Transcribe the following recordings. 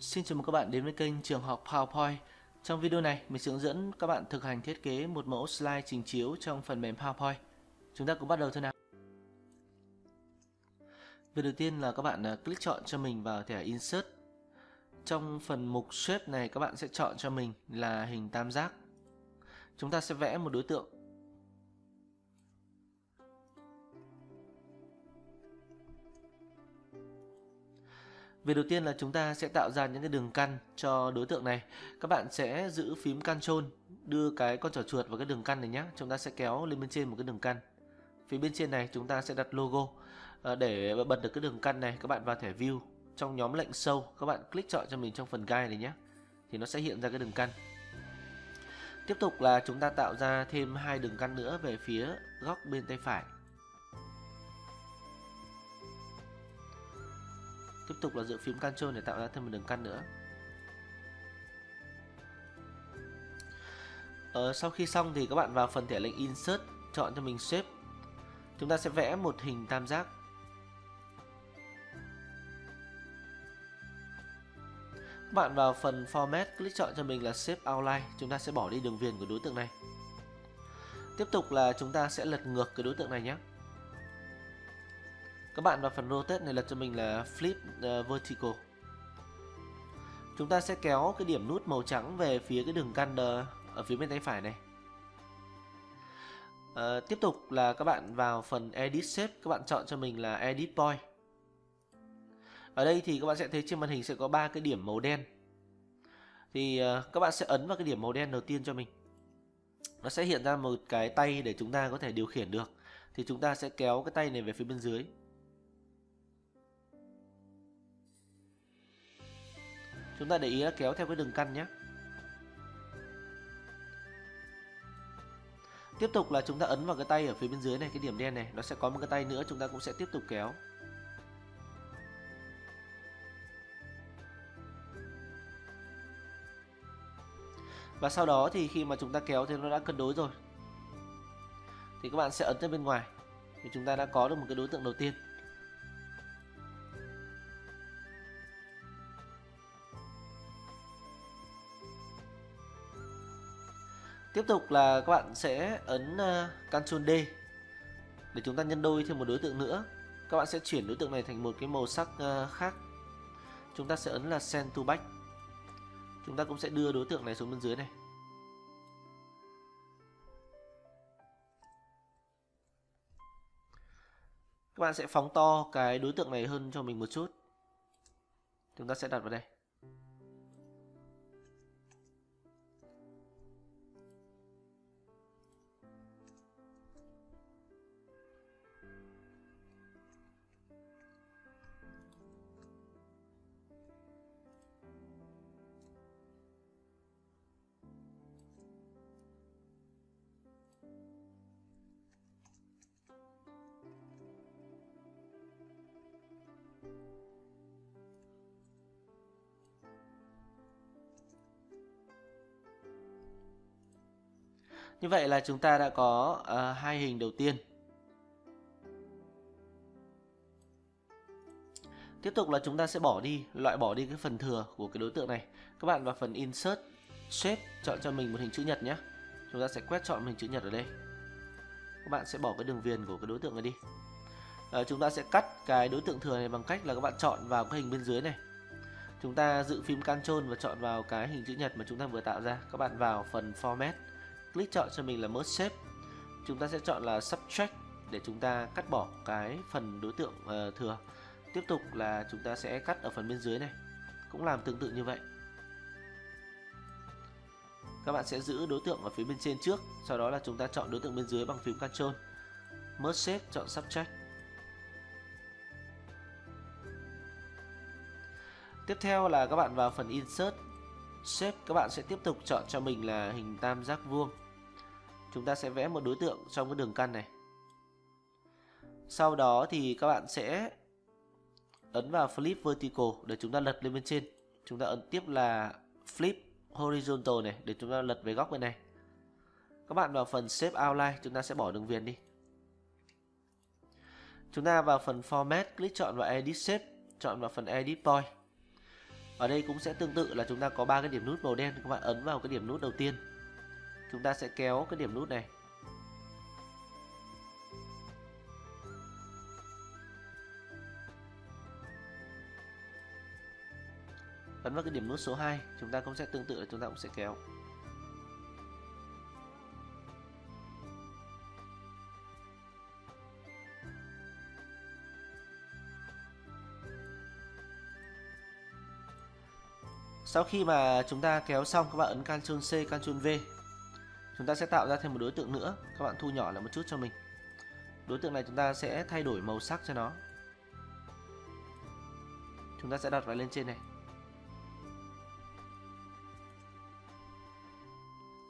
Xin chào mừng các bạn đến với kênh Trường học PowerPoint. Trong video này, mình sẽ hướng dẫn các bạn thực hành thiết kế một mẫu slide trình chiếu trong phần mềm PowerPoint. Chúng ta cùng bắt đầu thôi nào. Việc đầu tiên là các bạn à, click chọn cho mình vào thẻ Insert. Trong phần mục Shape này các bạn sẽ chọn cho mình là hình tam giác. Chúng ta sẽ vẽ một đối tượng Việc đầu tiên là chúng ta sẽ tạo ra những cái đường căn cho đối tượng này. Các bạn sẽ giữ phím Ctrl đưa cái con trỏ chuột vào cái đường căn này nhé. Chúng ta sẽ kéo lên bên trên một cái đường căn. Phía bên trên này chúng ta sẽ đặt logo. À, để bật được cái đường căn này các bạn vào thẻ View trong nhóm lệnh sâu các bạn click chọn cho mình trong phần guide này nhé. Thì nó sẽ hiện ra cái đường căn. Tiếp tục là chúng ta tạo ra thêm hai đường căn nữa về phía góc bên tay phải. Tiếp tục là giữ phím Ctrl để tạo ra thêm một đường căn nữa. Ờ, sau khi xong thì các bạn vào phần thẻ lệnh Insert, chọn cho mình Shape. Chúng ta sẽ vẽ một hình tam giác. Các bạn vào phần Format, click chọn cho mình là Shape Outline. Chúng ta sẽ bỏ đi đường viền của đối tượng này. Tiếp tục là chúng ta sẽ lật ngược cái đối tượng này nhé. Các bạn vào phần rotate này lật cho mình là flip uh, vertical. Chúng ta sẽ kéo cái điểm nút màu trắng về phía cái đường căn ờ, ở phía bên tay phải này. Uh, tiếp tục là các bạn vào phần edit shape, các bạn chọn cho mình là edit point. Ở đây thì các bạn sẽ thấy trên màn hình sẽ có ba cái điểm màu đen. Thì uh, các bạn sẽ ấn vào cái điểm màu đen đầu tiên cho mình. Nó sẽ hiện ra một cái tay để chúng ta có thể điều khiển được. Thì chúng ta sẽ kéo cái tay này về phía bên dưới. Chúng ta để ý là kéo theo cái đường căn nhé. Tiếp tục là chúng ta ấn vào cái tay ở phía bên dưới này, cái điểm đen này, nó sẽ có một cái tay nữa chúng ta cũng sẽ tiếp tục kéo. Và sau đó thì khi mà chúng ta kéo thì nó đã cân đối rồi. Thì các bạn sẽ ấn ra bên ngoài. Thì chúng ta đã có được một cái đối tượng đầu tiên. Tiếp tục là các bạn sẽ ấn ờ, Ctrl D để chúng ta nhân đôi thêm một đối tượng nữa. Các bạn sẽ chuyển đối tượng này thành một cái màu sắc ờ, khác. Chúng ta sẽ ấn là Send to Back. Chúng ta cũng sẽ đưa đối tượng này xuống bên dưới này. Các bạn sẽ phóng to cái đối tượng này hơn cho mình một chút. Chúng ta sẽ đặt vào đây. Như vậy là chúng ta đã có uh, hai hình đầu tiên. Tiếp tục là chúng ta sẽ bỏ đi, loại bỏ đi cái phần thừa của cái đối tượng này. Các bạn vào phần Insert, Shape, chọn cho mình một hình chữ nhật nhé. Chúng ta sẽ quét chọn hình chữ nhật ở đây. Các bạn sẽ bỏ cái đường viền của cái đối tượng này đi. À, chúng ta sẽ cắt cái đối tượng thừa này bằng cách là các bạn chọn vào cái hình bên dưới này. Chúng ta giữ phím Ctrl và chọn vào cái hình chữ nhật mà chúng ta vừa tạo ra. Các bạn vào phần Format, click chọn cho mình là merge shape. Chúng ta sẽ chọn là subtract để chúng ta cắt bỏ cái phần đối tượng uh, thừa. Tiếp tục là chúng ta sẽ cắt ở phần bên dưới này. Cũng làm tương tự như vậy. Các bạn sẽ giữ đối tượng ở phía bên trên trước. Sau đó là chúng ta chọn đối tượng bên dưới bằng phím Ctrl merge shape chọn subtract. Tiếp theo là các bạn vào phần insert. Shape các bạn sẽ tiếp tục chọn cho mình là hình tam giác vuông. Chúng ta sẽ vẽ một đối tượng trong cái đường căn này. Sau đó thì các bạn sẽ ấn vào flip vertical để chúng ta lật lên bên trên. Chúng ta ấn tiếp là flip horizontal này để chúng ta lật về góc bên này. Các bạn vào phần Shape Outline, chúng ta sẽ bỏ đường viền đi. Chúng ta vào phần Format, click chọn vào Edit Shape, chọn vào phần Edit Point ở đây cũng sẽ tương tự là chúng ta có ba cái điểm nút màu đen, các bạn ấn vào cái điểm nút đầu tiên. Chúng ta sẽ kéo cái điểm nút này. Ấn vào cái điểm nút số 2 chúng ta cũng sẽ tương tự là chúng ta cũng sẽ kéo. Sau khi mà chúng ta kéo xong các bạn ấn Ctrl C, Ctrl V Chúng ta sẽ tạo ra thêm một đối tượng nữa. Các bạn thu nhỏ lại một chút cho mình. Đối tượng này chúng ta sẽ thay đổi màu sắc cho nó. Chúng ta sẽ đặt vào lên trên này.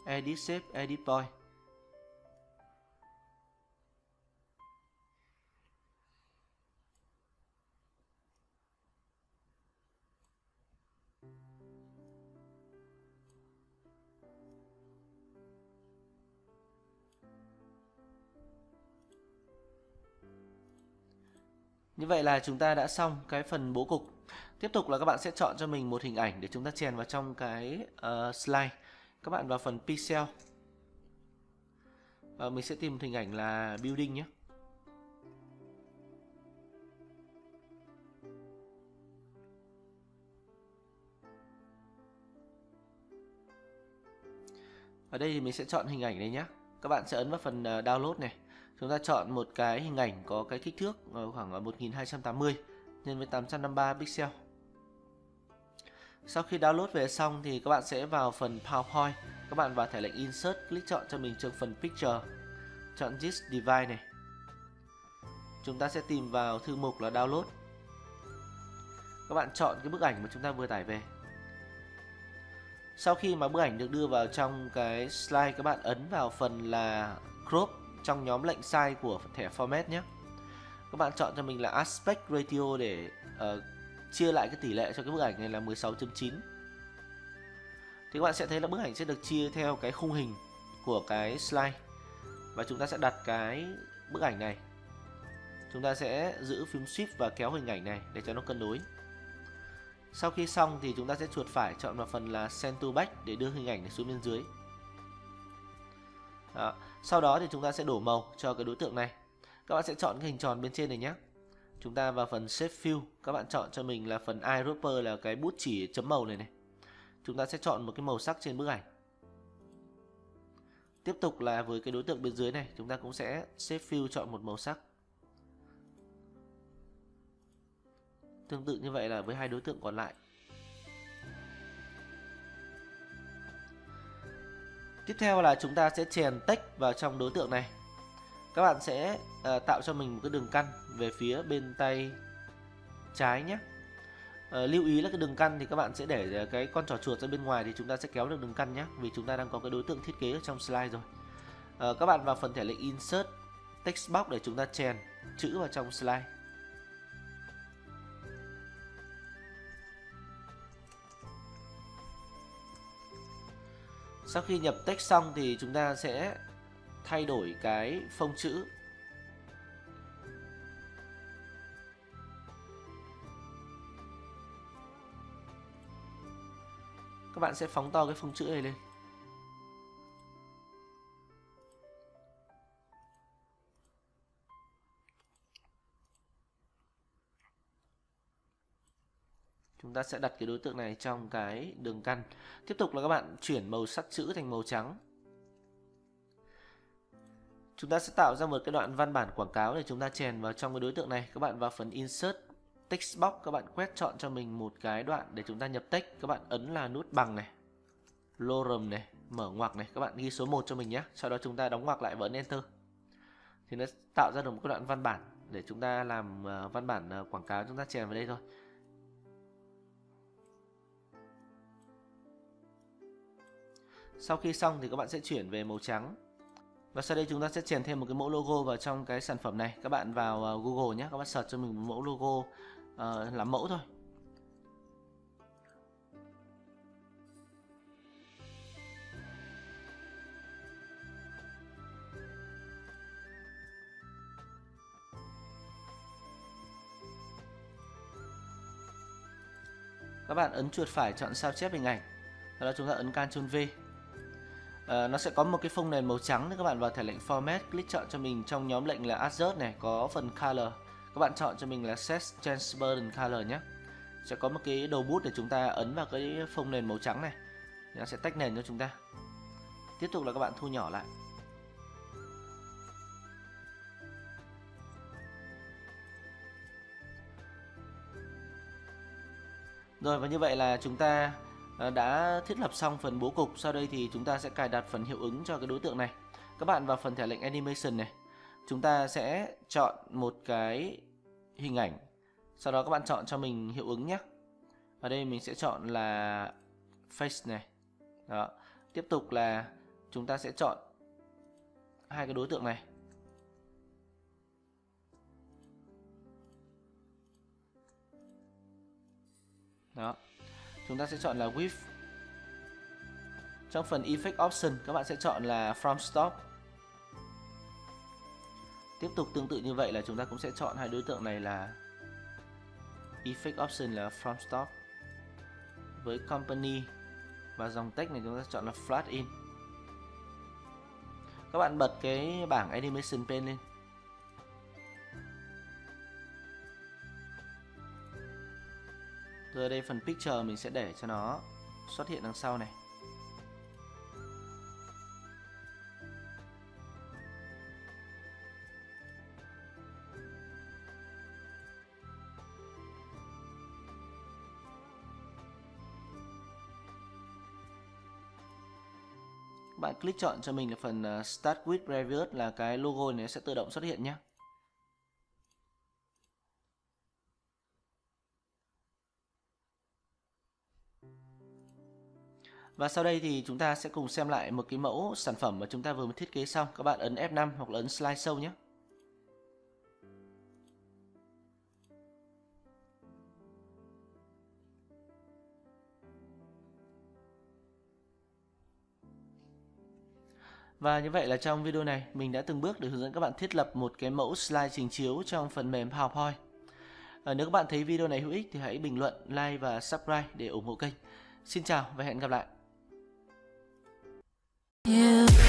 Edit Shape, Edit Point. Như vậy là chúng ta đã xong cái phần bố cục. Tiếp tục là các bạn sẽ chọn cho mình một hình ảnh để chúng ta chèn vào trong cái uh, slide. Các bạn vào phần pixel. Và mình sẽ tìm một hình ảnh là building nhé. Ở đây thì mình sẽ chọn hình ảnh này nhé. Các bạn sẽ ấn vào phần ờ, download này chúng ta chọn một cái hình ảnh có cái kích thước ờ, khoảng 1280 nhân với 853 pixel. Sau khi download về xong thì các bạn sẽ vào phần PowerPoint. Các bạn vào thẻ lệnh Insert, click chọn cho mình trường phần Picture. Chọn This Device này. Chúng ta sẽ tìm vào thư mục là Download. Các bạn chọn cái bức ảnh mà chúng ta vừa tải về. Sau khi mà bức ảnh được đưa vào trong cái slide, các bạn ấn vào phần là Crop trong nhóm lệnh size của thẻ format nhé. Các bạn chọn cho mình là aspect ratio để uh, chia lại cái tỷ lệ cho cái bức ảnh này là 16.9 thì các bạn sẽ thấy là bức ảnh sẽ được chia theo cái khung hình của cái slide. Và chúng ta sẽ đặt cái bức ảnh này. Chúng ta sẽ giữ phím shift và kéo hình ảnh này để cho nó cân đối. Sau khi xong thì chúng ta sẽ chuột phải chọn vào phần là send to back để đưa hình ảnh này xuống bên dưới đó. Sau đó thì chúng ta sẽ đổ màu cho cái đối tượng này. Các bạn sẽ chọn cái hình tròn bên trên này nhé. Chúng ta vào phần Shape Fill, các bạn chọn cho mình là phần eyedropper là cái bút chỉ chấm màu này này. Chúng ta sẽ chọn một cái màu sắc trên bức ảnh. Tiếp tục là với cái đối tượng bên dưới này, chúng ta cũng sẽ Shape Fill chọn một màu sắc. Tương tự như vậy là với hai đối tượng còn lại. Tiếp theo là chúng ta sẽ chèn text vào trong đối tượng này. Các bạn sẽ uh, tạo cho mình một cái đường căn về phía bên tay trái nhé. Uh, lưu ý là cái đường căn thì các bạn sẽ để ờ, cái con trò chuột ra bên ngoài thì chúng ta sẽ kéo được đường căn nhé vì chúng ta đang có cái đối tượng thiết kế ở trong slide rồi. Uh, các bạn vào phần thẻ lệnh insert text box để chúng ta chèn chữ vào trong slide. Sau khi nhập text xong thì chúng ta sẽ thay đổi cái phông chữ. Các bạn sẽ phóng to cái phông chữ này lên. Chúng ta sẽ đặt cái đối tượng này trong cái đường căn. Tiếp tục là các bạn chuyển màu sắc chữ thành màu trắng. Chúng ta sẽ tạo ra một cái đoạn văn bản quảng cáo để chúng ta chèn vào trong cái đối tượng này. Các bạn vào phần insert, text box, các bạn quét chọn cho mình một cái đoạn để chúng ta nhập text. Các bạn ấn là nút bằng này, lorem này, mở ngoặc này. Các bạn ghi số 1 cho mình nhé. Sau đó chúng ta đóng ngoặc lại và ấn enter. Thì nó tạo ra được một cái đoạn văn bản để chúng ta làm ờ, văn bản ờ, quảng cáo, chúng ta chèn vào đây thôi. sau khi xong thì các bạn sẽ chuyển về màu trắng. Và sau đây chúng ta sẽ chèn thêm một cái mẫu logo vào trong cái sản phẩm này. Các bạn vào à, Google nhé. Các bạn search cho mình một mẫu logo uh, làm mẫu thôi. Các bạn ấn chuột phải chọn sao chép hình ảnh. Sau đó chúng ta ấn Ctrl V à, nó sẽ có một cái phông nền màu trắng các bạn vào thẻ lệnh Format click chọn cho mình trong nhóm lệnh là Adjust này có phần Color. Các bạn chọn cho mình là Set Transparent Color nhé. Sẽ có một cái đầu bút để chúng ta ấn vào cái phông nền màu trắng này. Nó sẽ tách nền cho chúng ta. Tiếp tục là các bạn thu nhỏ lại. Rồi và như vậy là chúng ta Ờ, đã thiết lập xong phần bố cục. Sau đây thì chúng ta sẽ cài đặt phần hiệu ứng cho cái đối tượng này. Các bạn vào phần thẻ lệnh Animation này. Chúng ta sẽ chọn một cái hình ảnh. Sau đó các bạn chọn cho mình hiệu ứng nhé. Ở đây mình sẽ chọn là Face này. Đó. Tiếp tục là chúng ta sẽ chọn hai cái đối tượng này. đó chúng ta sẽ chọn là with. Trong phần effect option, các bạn sẽ chọn là from stop. Tiếp tục tương tự như vậy là chúng ta cũng sẽ chọn hai đối tượng này là effect option là from stop. Với company và dòng text này chúng ta chọn là flat in. Các bạn bật cái bảng animation pen lên. Rồi đây phần picture mình sẽ để cho nó xuất hiện đằng sau này. bạn click chọn cho mình là phần ờ, Start with Previous là cái logo này sẽ tự động xuất hiện nhé. Và sau đây thì chúng ta sẽ cùng xem lại một cái mẫu sản phẩm mà chúng ta vừa mới thiết kế xong. Các bạn ấn F5 hoặc là ấn Slide Show nhé. Và như vậy là trong video này mình đã từng bước để hướng dẫn các bạn thiết lập một cái mẫu slide trình chiếu trong phần mềm PowerPoint. À, nếu các bạn thấy video này hữu ích thì hãy bình luận, like và subscribe để ủng hộ kênh. Xin chào và hẹn gặp lại. Yeah.